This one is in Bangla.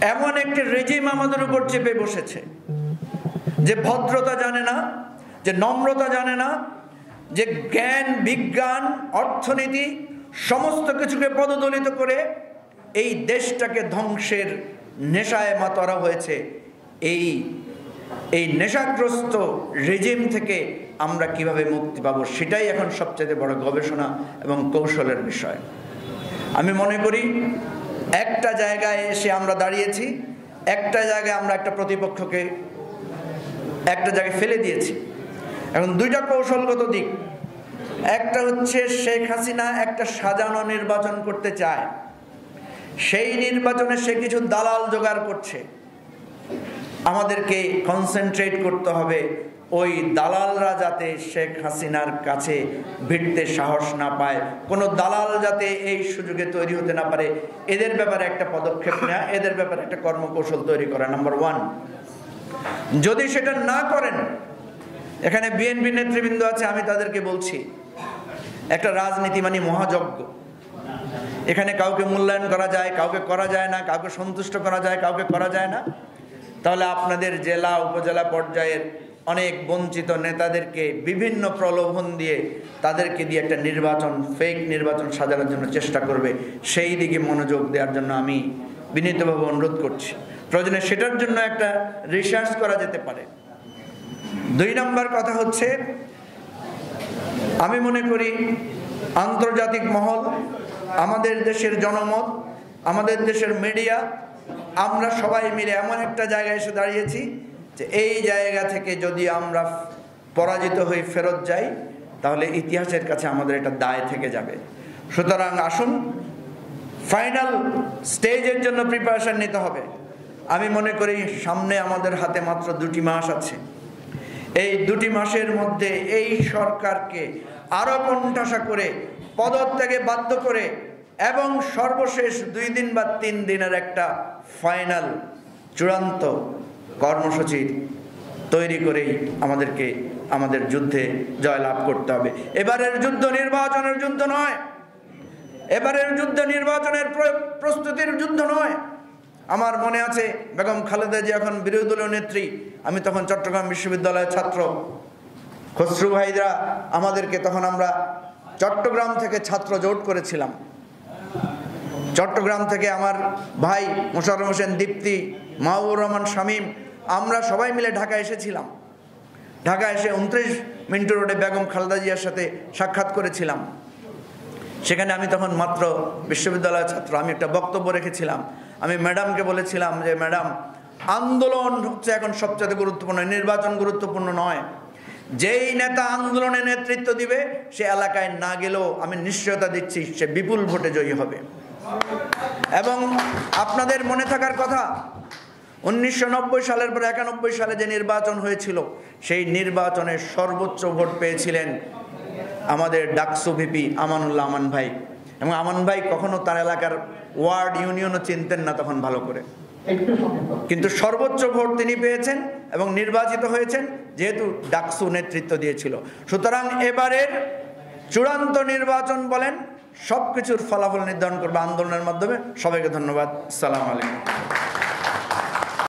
এমন একটি রেজিম আমাদের উপর চেপে বসেছে, যে ভদ্রতা জানে না, যে নম্রতা জানে না, যে জ্ঞান, বিজ্ঞান, অর্থনীতি, সমস্ত কিছুকে পদদলিত করে এই দেশটাকে ধ্বংসের নেশায় মাতরা হয়েছে। এই এই নেশাগ্রস্ত রেজিম থেকে আমরা কীভাবে মুক্তি পাবো, সেটাই এখন সবচেয়ে বড় গবেষণা এবং কৌশলের বিষয়। আমি মনে করি একটা জায়গায় এসে আমরা দাঁড়িয়েছি, একটা জায়গায় আমরা একটা প্রতিপক্ষকে, একটা জায়গায় ফেলে দিয়েছি। এখন দুইটা কৌশলগত দিক। একটা হচ্ছে শেখ হাসিনা একটা সাজানো নির্বাচন করতে চায়। সেই নির্বাচনে সে কিছু দালাল জোগাড় করছে। আমাদেরকে কনসেন্ট্রেট করতে হবে। ওই দালালরা যাতে শেখ হাসিনার কাছে ভিড়তে সাহস না পায়, কোনো দালাল যাতে এই সুযোগে তৈরি হতে না পারে, এদের ব্যাপারে একটা পদক্ষেপ নেওয়া এদের ব্যাপারে একটা কর্মকৌশল তৈরি করা, নাম্বার ওয়ান। যদি সেটা না করেন, এখানে বিএনপি নেতৃবৃন্দ আছে, আমি তাদেরকে বলছি, একটা রাজনীতি মানে মহাযজ্ঞ। এখানে কাউকে মূল্যায়ন করা যায়, কাউকে করা যায় না, কাউকে সন্তুষ্ট করা যায়, কাউকে করা যায় না। তাহলে আপনাদের জেলা, উপজেলা পর্যায়ের অনেক বঞ্চিত নেতাদেরকে বিভিন্ন প্রলোভন দিয়ে তাদেরকে দিয়ে একটা নির্বাচন ফেক নির্বাচন সাজানোর জন্য চেষ্টা করবে। সেই দিকে মনোযোগ দেওয়ার জন্য আমি বিনীতভাবে অনুরোধ করছি। প্রয়োজনে সেটার জন্য একটা রিসার্চ করা যেতে পারে। দুই নম্বর কথা হচ্ছে, আমি মনে করি আন্তর্জাতিক মহল, আমাদের দেশের জনমত, আমাদের দেশের মিডিয়া আমরা সবাই মিলে এমন একটা জায়গায় এসে দাঁড়িয়েছি যে এই জায়গা থেকে যদি আমরা পরাজিত হয়ে ফেরত যাই, তাহলে ইতিহাসের কাছে আমাদের এটা দায় থেকে যাবে। সুতরাং আসুন, ফাইনাল স্টেজের জন্য প্রিপারেশন নিতে হবে। আমি মনে করি সামনে আমাদের হাতে মাত্র দুটি মাস আছে। এই দুটি মাসের মধ্যে এই সরকারকে আরও কণ্ঠাসা করে, পদত্যাগে বাধ্য করে এবং সর্বশেষ দুই দিন বা তিন দিনের একটা ফাইনাল চূড়ান্ত কর্মসূচি তৈরি করেই আমাদেরকে আমাদের যুদ্ধে জয়লাভ করতে হবে। এবারের যুদ্ধ নির্বাচনের যুদ্ধ নয়। এবারের যুদ্ধ নির্বাচনের প্রস্তুতির যুদ্ধ নয়। আমার মনে আছে, বেগম খালেদা জিয়া এখন বিরোধী দলীয় নেত্রী, আমি তখন চট্টগ্রাম বিশ্ববিদ্যালয়ের ছাত্র। খসরু ভাইরা আমাদেরকে তখন আমরা চট্টগ্রাম থেকে ছাত্র জোট করেছিলাম। চট্টগ্রাম থেকে আমার ভাই মোশাররফ হোসেন দীপ্তি মাহবুর রহমান শামীম আমরা সবাই মিলে ঢাকা এসেছিলাম। ঢাকা এসে উনত্রিশ মিন্টু রোডে বেগম খালেদা জিয়ার সাথে সাক্ষাৎ করেছিলাম। সেখানে আমি তখন মাত্র বিশ্ববিদ্যালয়ের ছাত্র। আমি একটা বক্তব্য রেখেছিলাম। আমি ম্যাডামকে বলেছিলাম যে, ম্যাডাম, আন্দোলন হচ্ছে এখন সবচেয়ে গুরুত্বপূর্ণ, নির্বাচন গুরুত্বপূর্ণ নয়। যেই নেতা আন্দোলনে নেতৃত্ব দিবে, সে এলাকায় না গেলেও আমি নিশ্চয়তা দিচ্ছি, সে বিপুল ভোটে জয়ী হবে। এবং আপনাদের মনে থাকার কথা উনিশশো নব্বই সালের পর একানব্বই সালে যে নির্বাচন হয়েছিল সেই নির্বাচনে সর্বোচ্চ ভোট পেয়েছিলেন আমাদের ডাকসু ভিপি আমানুল্লাহ আমান ভাই। এবং আমান ভাই কখনো তার এলাকার ওয়ার্ড ইউনিয়নও চিনতেন না তখন ভালো করে। কিন্তু সর্বোচ্চ ভোট তিনি পেয়েছেন এবং নির্বাচিত হয়েছেন যেহেতু ডাকসু নেতৃত্ব দিয়েছিল। সুতরাং এবারের চূড়ান্ত নির্বাচন বলেন সব কিছুর ফলাফল নির্ধারণ করবে আন্দোলনের মাধ্যমে। সবাইকে ধন্যবাদ। সালাম আলাইকুম।